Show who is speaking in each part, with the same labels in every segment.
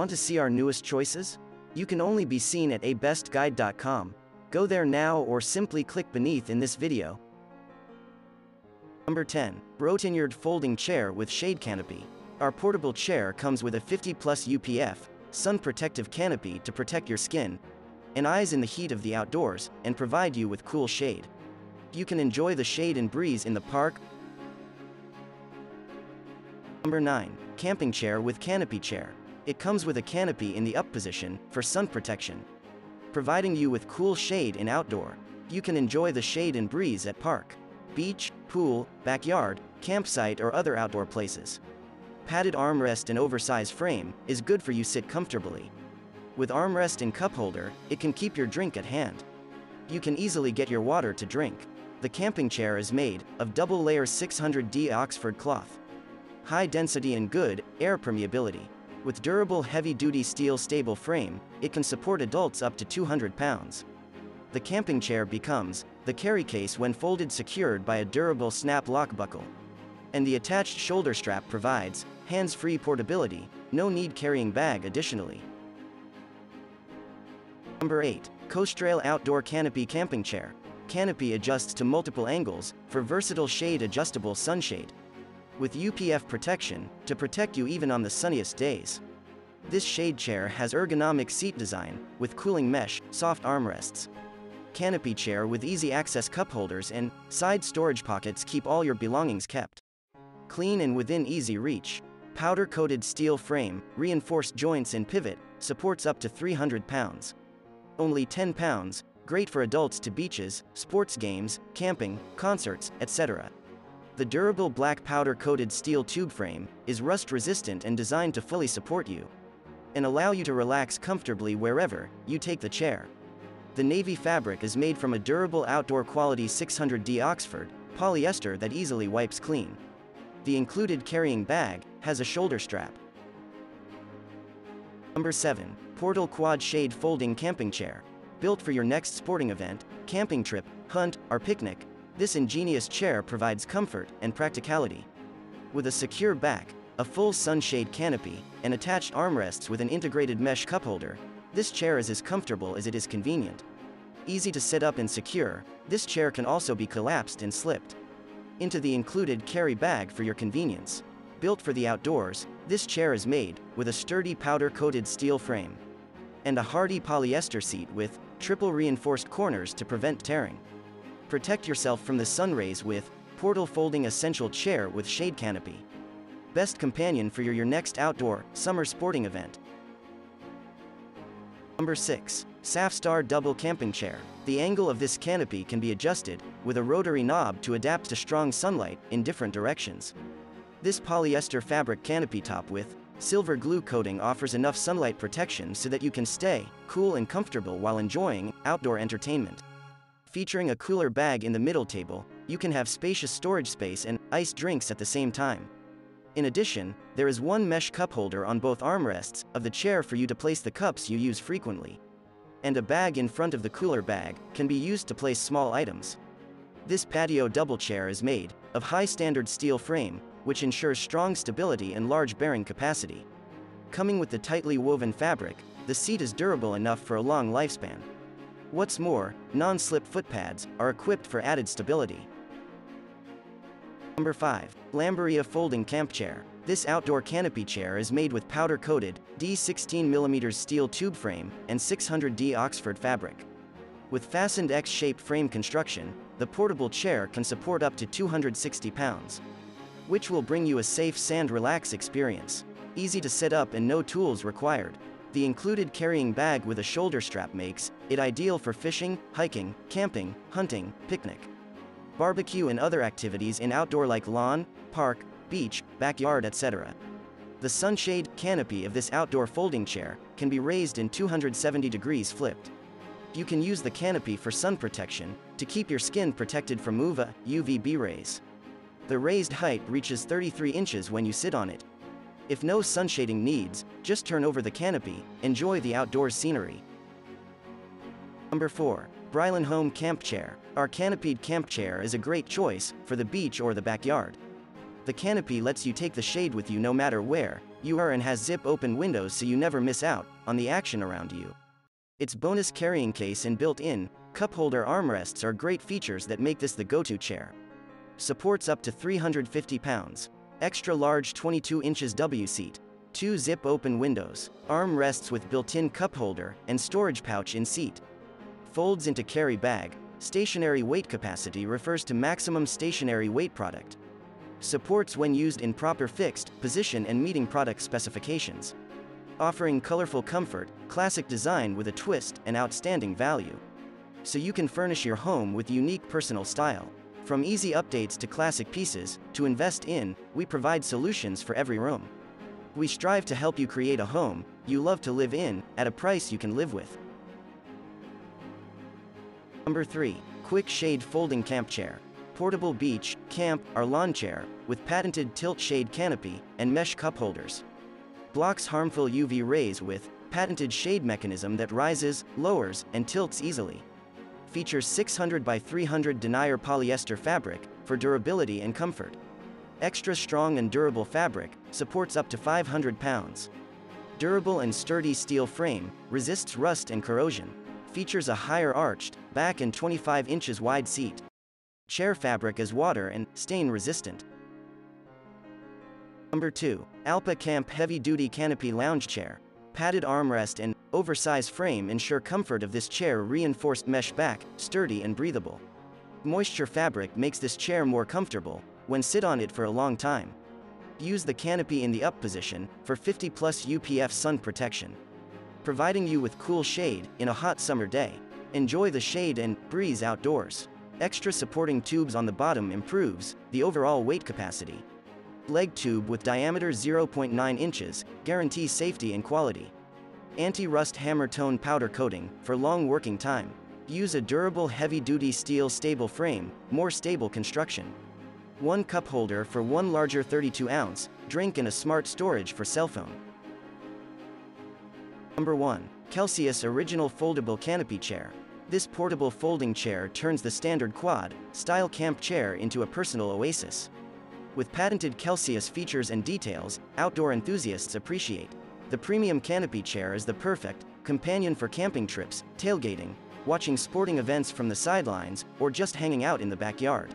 Speaker 1: Want to see our newest choices? You can only be seen at abestguide.com. Go there now or simply click beneath in this video. Number 10. Rotenured Folding Chair with Shade Canopy. Our portable chair comes with a 50 plus UPF, sun protective canopy to protect your skin and eyes in the heat of the outdoors and provide you with cool shade. You can enjoy the shade and breeze in the park. Number 9. Camping Chair with Canopy Chair. It comes with a canopy in the up position for sun protection, providing you with cool shade in outdoor. You can enjoy the shade and breeze at park, beach, pool, backyard, campsite or other outdoor places. Padded armrest and oversized frame is good for you sit comfortably. With armrest and cup holder, it can keep your drink at hand. You can easily get your water to drink. The camping chair is made of double layer 600D Oxford cloth. High density and good air permeability. With durable heavy-duty steel stable frame, it can support adults up to 200 pounds. The camping chair becomes the carry case when folded secured by a durable snap lock buckle. And the attached shoulder strap provides hands-free portability, no need carrying bag additionally. Number 8. Coastrail Outdoor Canopy Camping Chair. Canopy adjusts to multiple angles for versatile shade adjustable sunshade. With UPF protection, to protect you even on the sunniest days. This shade chair has ergonomic seat design, with cooling mesh, soft armrests. Canopy chair with easy access cup holders and side storage pockets keep all your belongings kept. Clean and within easy reach. Powder coated steel frame, reinforced joints and pivot, supports up to 300 pounds. Only 10 pounds, great for adults to beaches, sports games, camping, concerts, etc. The durable black powder coated steel tube frame is rust resistant and designed to fully support you and allow you to relax comfortably wherever you take the chair. The navy fabric is made from a durable outdoor quality 600D Oxford polyester that easily wipes clean. The included carrying bag has a shoulder strap. Number 7. Portal Quad Shade Folding Camping Chair. Built for your next sporting event, camping trip, hunt, or picnic, this ingenious chair provides comfort and practicality. With a secure back, a full sunshade canopy, and attached armrests with an integrated mesh cup holder, this chair is as comfortable as it is convenient. Easy to set up and secure, this chair can also be collapsed and slipped into the included carry bag for your convenience. Built for the outdoors, this chair is made with a sturdy powder-coated steel frame and a hardy polyester seat with triple reinforced corners to prevent tearing. Protect yourself from the sun rays with Portal Folding Essential Chair with Shade Canopy. Best companion for your, your next outdoor, summer sporting event. Number 6. Safstar Double Camping Chair. The angle of this canopy can be adjusted, with a rotary knob to adapt to strong sunlight in different directions. This polyester fabric canopy top with silver glue coating offers enough sunlight protection so that you can stay cool and comfortable while enjoying outdoor entertainment. Featuring a cooler bag in the middle table, you can have spacious storage space and iced drinks at the same time. In addition, there is one mesh cup holder on both armrests of the chair for you to place the cups you use frequently. And a bag in front of the cooler bag can be used to place small items. This patio double chair is made of high standard steel frame, which ensures strong stability and large bearing capacity. Coming with the tightly woven fabric, the seat is durable enough for a long lifespan. What's more, non-slip footpads are equipped for added stability. Number 5. Lamberia Folding Camp Chair. This outdoor canopy chair is made with powder-coated, D16mm steel tube frame, and 600D Oxford fabric. With fastened X-shaped frame construction, the portable chair can support up to 260 pounds. Which will bring you a safe sand relax experience. Easy to set up and no tools required. The included carrying bag with a shoulder strap makes it ideal for fishing, hiking, camping, hunting, picnic, barbecue and other activities in outdoor like lawn, park, beach, backyard etc. The sunshade canopy of this outdoor folding chair can be raised in 270 degrees flipped. You can use the canopy for sun protection to keep your skin protected from UVA, UVB rays. The raised height reaches 33 inches when you sit on it. If no sunshading needs, just turn over the canopy, enjoy the outdoor scenery. Number 4. Brylane Home Camp Chair. Our canopied camp chair is a great choice for the beach or the backyard. The canopy lets you take the shade with you no matter where You are and has zip open windows so you never miss out on the action around you. Its bonus carrying case and built-in cup holder armrests are great features that make this the go-to chair. Supports up to 350 pounds. Extra large 22 inches W seat. Two zip open windows, arm rests with built-in cup holder and storage pouch in seat. Folds into carry bag. Stationary weight capacity refers to maximum stationary weight product. Supports when used in proper fixed position and meeting product specifications. Offering colorful comfort, classic design with a twist, and outstanding value. So you can furnish your home with unique personal style. From easy updates to classic pieces, to invest in, we provide solutions for every room. We strive to help you create a home you love to live in, at a price you can live with. Number 3. Quik Shade Folding Camp Chair. Portable beach, camp, or lawn chair, with patented tilt shade canopy and mesh cup holders. Blocks harmful UV rays with patented shade mechanism that rises, lowers, and tilts easily. Features 600 by 300 denier polyester fabric for durability and comfort. Extra strong and durable fabric, supports up to 500 pounds. Durable and sturdy steel frame, resists rust and corrosion. Features a higher arched, back and 25 inches wide seat. Chair fabric is water and stain resistant. Number 2. Alpha Camp Heavy Duty Canopy Lounge Chair. Padded armrest and oversized frame ensure comfort of this chair reinforced mesh back, sturdy and breathable. Moisture fabric makes this chair more comfortable when sit on it for a long time. Use the canopy in the up position for 50 plus UPF sun protection. Providing you with cool shade in a hot summer day. Enjoy the shade and breeze outdoors. Extra supporting tubes on the bottom improves the overall weight capacity. Leg tube with diameter 0.9 inches guarantees safety and quality. Anti-rust hammer tone powder coating for long working time. Use a durable heavy-duty steel stable frame, more stable construction. One cup holder for one larger 32 ounce drink and a smart storage for cell phone. Number 1. Kelsyus Original Foldable Canopy Chair. This portable folding chair turns the standard quad style camp chair into a personal oasis. With patented Kelsyus features and details, outdoor enthusiasts appreciate. The premium canopy chair is the perfect companion for camping trips, tailgating, watching sporting events from the sidelines, or just hanging out in the backyard.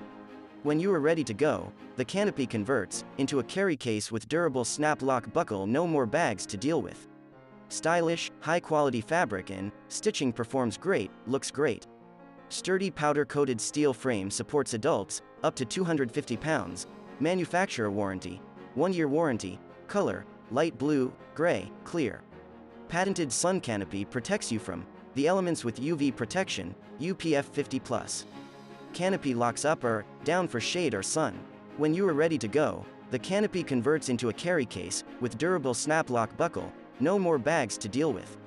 Speaker 1: When you are ready to go, the canopy converts into a carry case with durable snap lock buckle no more bags to deal with. Stylish, high-quality fabric and stitching performs great, looks great. Sturdy powder-coated steel frame supports adults, up to 250 pounds. Manufacturer warranty, 1-year warranty, color, light blue, gray, clear. Patented sun canopy protects you from the elements with UV protection, UPF 50+. Plus. Canopy locks up or down for shade or sun. When you are ready to go, the canopy converts into a carry case with durable snap lock buckle, no more bags to deal with.